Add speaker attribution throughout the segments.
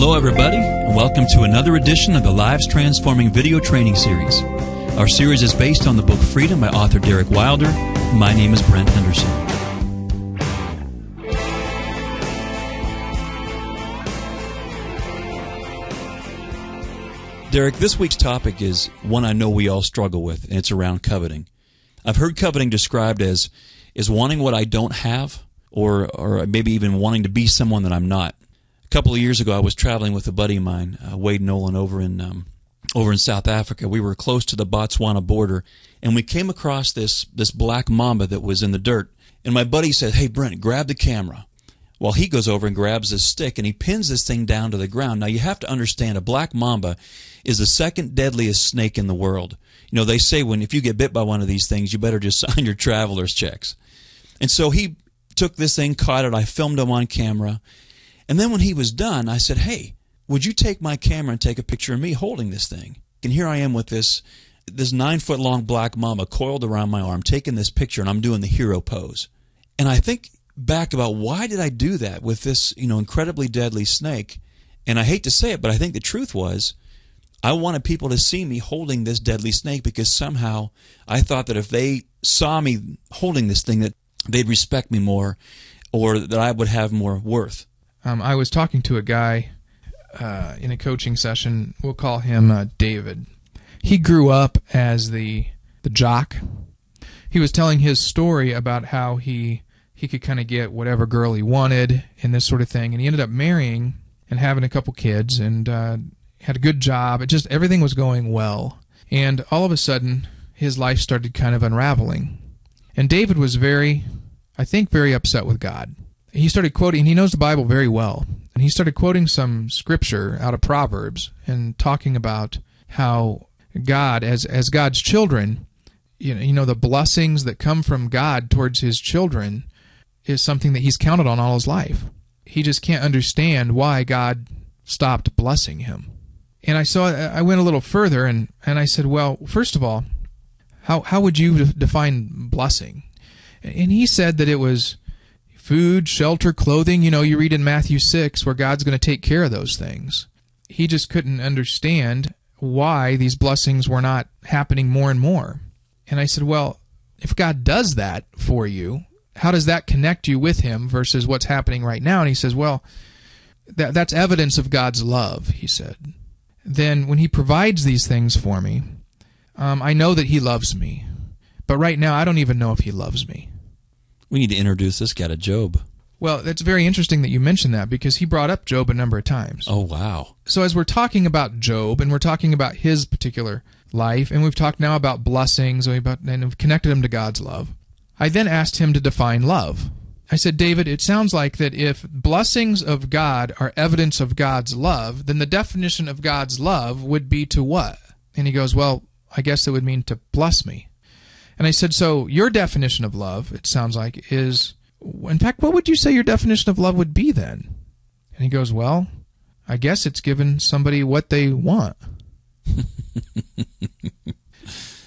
Speaker 1: Hello, everybody, and welcome to another edition of the Lives Transforming Video Training Series. Our series is based on the book Freedom by author Derek Wilder. My name is Brent Henderson. Derek, this week's topic is one I know we all struggle with, and it's around coveting. I've heard coveting described as is wanting what I don't have, or or maybe even wanting to be someone that I'm not. A couple of years ago, I was traveling with a buddy of mine, uh, Wade Nolan, over in um, over in South Africa. We were close to the Botswana border, and we came across this this black mamba that was in the dirt. And my buddy said, "Hey, Brent, grab the camera." Well, he goes over and grabs his stick and he pins this thing down to the ground. Now, you have to understand a black mamba is the second deadliest snake in the world. You know, they say when if you get bit by one of these things, you better just sign your traveler's checks. And so he took this thing, caught it, I filmed him on camera. And then when he was done, I said, Hey, would you take my camera and take a picture of me holding this thing? And here I am with this this nine foot long black mamba coiled around my arm, taking this picture, and I'm doing the hero pose. And I think back about why did I do that with this, you know, incredibly deadly snake? And I hate to say it, but I think the truth was I wanted people to see me holding this deadly snake because somehow I thought that if they saw me holding this thing that they'd respect me more or that I would have more worth.
Speaker 2: Um, I was talking to a guy uh, in a coaching session. We'll call him uh, David. He grew up as the the jock. He was telling his story about how he he could kind of get whatever girl he wanted and this sort of thing. And he ended up marrying and having a couple kids and uh, had a good job. It just everything was going well. And all of a sudden, his life started kind of unraveling. And David was very, I think, very upset with God. He started quoting, he knows the Bible very well. And he started quoting some scripture out of Proverbs and talking about how God, as, as God's children, you know, you know, the blessings that come from God towards his children is something that he's counted on all his life. He just can't understand why God stopped blessing him. And I saw I went a little further and and I said, well, first of all, how how would you define blessing? And he said that it was food, shelter, clothing. You know, you read in Matthew 6 where God's going to take care of those things. He just couldn't understand why these blessings were not happening more and more. And I said, well, if God does that for you, how does that connect you with him versus what's happening right now? And he says, well, that, that's evidence of God's love, he said. Then when he provides these things for me, um, I know that he loves me. But right now, I don't even know if he loves me.
Speaker 1: We need to introduce this guy to Job.
Speaker 2: Well, it's very interesting that you mentioned that because he brought up Job a number of times.
Speaker 1: Oh, wow.
Speaker 2: So, as we're talking about Job and we're talking about his particular life, and we've talked now about blessings and we've connected him to God's love, I then asked him to define love. I said, David, it sounds like that if blessings of God are evidence of God's love, then the definition of God's love would be to what? And he goes, Well, I guess it would mean to bless me. And I said, So your definition of love, it sounds like, is, in fact, what would you say your definition of love would be then? And he goes, Well, I guess it's giving somebody what they want.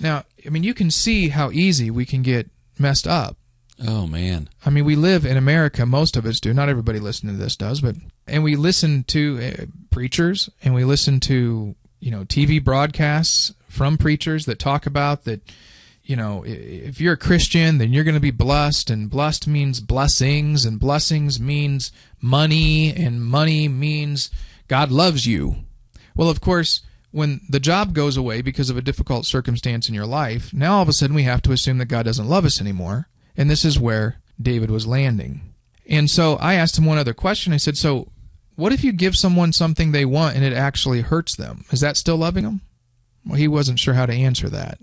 Speaker 2: now, I mean, you can see how easy we can get messed up.
Speaker 1: Oh man.
Speaker 2: I mean, we live in America. Most of us do. Not everybody listening to this does, but and we listen to uh, preachers and we listen to you know TV broadcasts from preachers that talk about that. You know, if you're a Christian, then you're going to be blessed, and blessed means blessings, and blessings means money, and money means God loves you. Well, of course, when the job goes away because of a difficult circumstance in your life, now all of a sudden we have to assume that God doesn't love us anymore. And this is where David was landing. And so I asked him one other question. I said, So, what if you give someone something they want and it actually hurts them? Is that still loving them? Well, he wasn't sure how to answer that.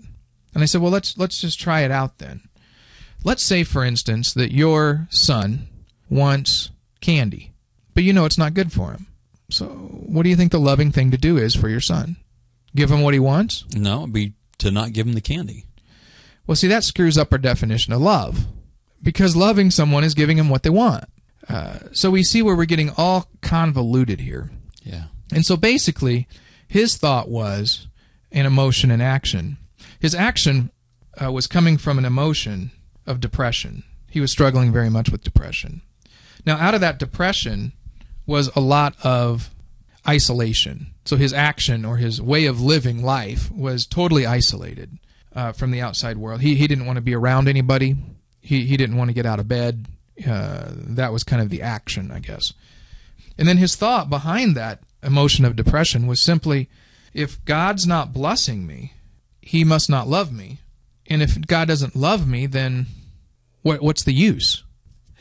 Speaker 2: And I said, Well, let's, let's just try it out then. Let's say, for instance, that your son wants candy, but you know it's not good for him. So, what do you think the loving thing to do is for your son? Give him what he wants?
Speaker 1: No, it'd be to not give him the candy.
Speaker 2: Well, see, that screws up our definition of love because loving someone is giving them what they want. Uh, so we see where we're getting all convoluted here.
Speaker 1: Yeah.
Speaker 2: And so basically, his thought was an emotion and action. His action uh, was coming from an emotion of depression. He was struggling very much with depression. Now, out of that depression was a lot of isolation. So his action or his way of living life was totally isolated uh, from the outside world. He, he didn't want to be around anybody. He, he didn't want to get out of bed. Uh, that was kind of the action, I guess. And then his thought behind that emotion of depression was simply if God's not blessing me, he must not love me. And if God doesn't love me, then what, what's the use?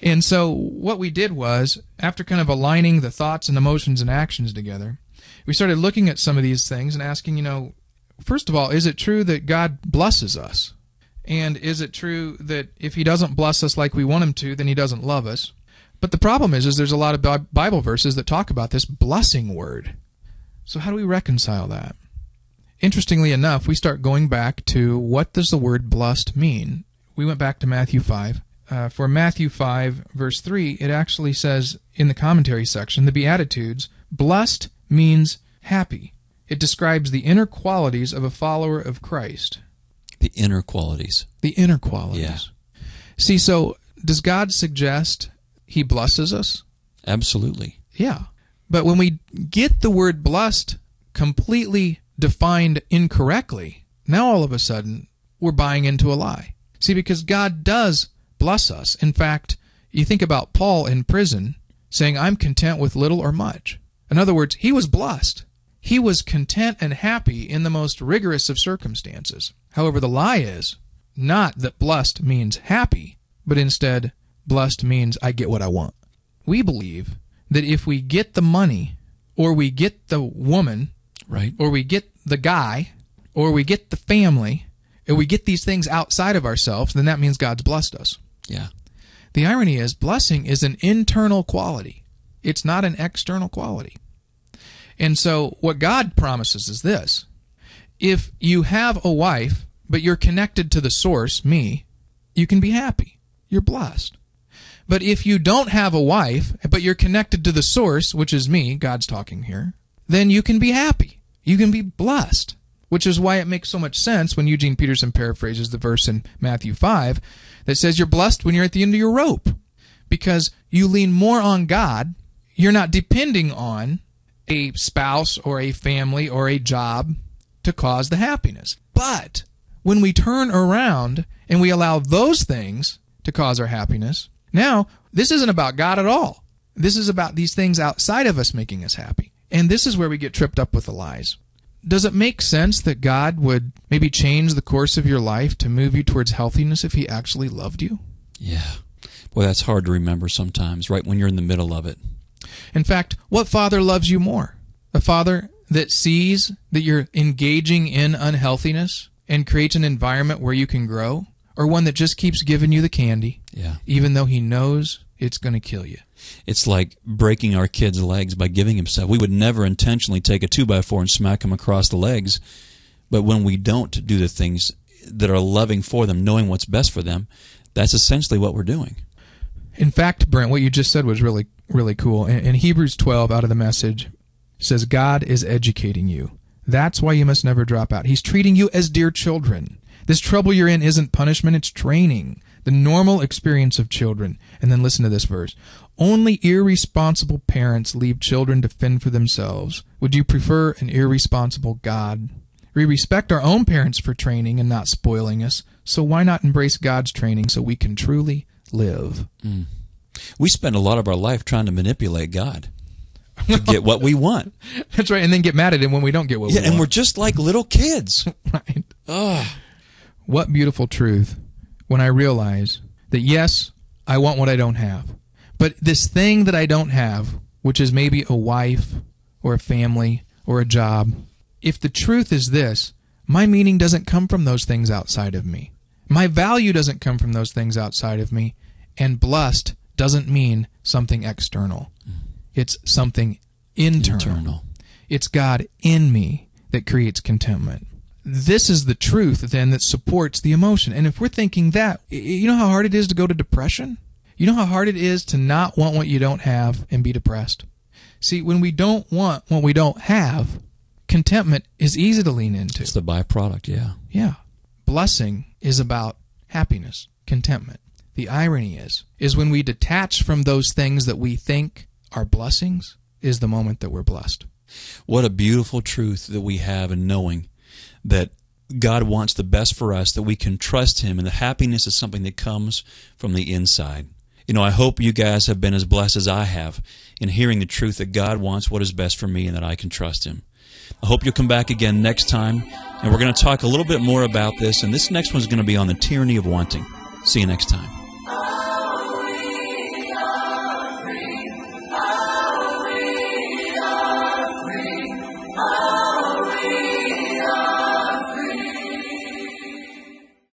Speaker 2: And so what we did was, after kind of aligning the thoughts and emotions and actions together, we started looking at some of these things and asking, you know, first of all, is it true that God blesses us? And is it true that if he doesn't bless us like we want him to, then he doesn't love us? But the problem is, is there's a lot of Bible verses that talk about this blessing word. So how do we reconcile that? Interestingly enough, we start going back to what does the word blessed mean? We went back to Matthew 5. Uh, for Matthew 5, verse 3, it actually says in the commentary section, the Beatitudes, blessed means happy. It describes the inner qualities of a follower of Christ.
Speaker 1: The inner qualities.
Speaker 2: The inner qualities.
Speaker 1: Yeah.
Speaker 2: See, so does God suggest he blesses us?
Speaker 1: Absolutely.
Speaker 2: Yeah. But when we get the word blessed completely defined incorrectly, now all of a sudden we're buying into a lie. See, because God does bless us. In fact, you think about Paul in prison saying, I'm content with little or much. In other words, he was blessed. He was content and happy in the most rigorous of circumstances. However, the lie is not that blessed means happy, but instead blessed means I get what I want. We believe that if we get the money, or we get the woman,
Speaker 1: right,
Speaker 2: or we get the guy, or we get the family, and we get these things outside of ourselves, then that means God's blessed us.
Speaker 1: Yeah.
Speaker 2: The irony is, blessing is an internal quality. It's not an external quality. And so, what God promises is this if you have a wife, but you're connected to the source, me, you can be happy. You're blessed. But if you don't have a wife, but you're connected to the source, which is me, God's talking here, then you can be happy. You can be blessed. Which is why it makes so much sense when Eugene Peterson paraphrases the verse in Matthew 5 that says you're blessed when you're at the end of your rope. Because you lean more on God. You're not depending on a spouse or a family or a job to cause the happiness. But when we turn around and we allow those things to cause our happiness, now, this isn't about God at all. This is about these things outside of us making us happy. And this is where we get tripped up with the lies. Does it make sense that God would maybe change the course of your life to move you towards healthiness if He actually loved you?
Speaker 1: Yeah. Well, that's hard to remember sometimes, right when you're in the middle of it.
Speaker 2: In fact, what father loves you more? A father that sees that you're engaging in unhealthiness and creates an environment where you can grow? or one that just keeps giving you the candy,
Speaker 1: yeah.
Speaker 2: even though he knows it's going to kill you.
Speaker 1: It's like breaking our kid's legs by giving him stuff. We would never intentionally take a two by four and smack him across the legs, but when we don't do the things that are loving for them, knowing what's best for them, that's essentially what we're doing.
Speaker 2: In fact, Brent, what you just said was really, really cool. In, in Hebrews 12, out of the message, says, God is educating you. That's why you must never drop out. He's treating you as dear children. This trouble you're in isn't punishment, it's training. The normal experience of children. And then listen to this verse. Only irresponsible parents leave children to fend for themselves. Would you prefer an irresponsible God? We respect our own parents for training and not spoiling us, so why not embrace God's training so we can truly live?
Speaker 1: Mm. We spend a lot of our life trying to manipulate God to get what we want.
Speaker 2: That's right, and then get mad at him when we don't get what
Speaker 1: yeah,
Speaker 2: we want.
Speaker 1: and we're just like little kids.
Speaker 2: right.
Speaker 1: Ugh.
Speaker 2: What beautiful truth when I realize that yes, I want what I don't have. But this thing that I don't have, which is maybe a wife or a family or a job, if the truth is this, my meaning doesn't come from those things outside of me. My value doesn't come from those things outside of me. And blessed doesn't mean something external. Mm. It's something internal.
Speaker 1: internal.
Speaker 2: It's God in me that creates contentment this is the truth then that supports the emotion. And if we're thinking that, you know how hard it is to go to depression? You know how hard it is to not want what you don't have and be depressed? See, when we don't want what we don't have, contentment is easy to lean into.
Speaker 1: It's the byproduct, yeah.
Speaker 2: Yeah. Blessing is about happiness, contentment. The irony is is when we detach from those things that we think are blessings is the moment that we're blessed.
Speaker 1: What a beautiful truth that we have in knowing that God wants the best for us, that we can trust Him, and the happiness is something that comes from the inside. You know, I hope you guys have been as blessed as I have in hearing the truth that God wants what is best for me and that I can trust Him. I hope you'll come back again next time, and we're going to talk a little bit more about this, and this next one's going to be on the tyranny of wanting. See you next time.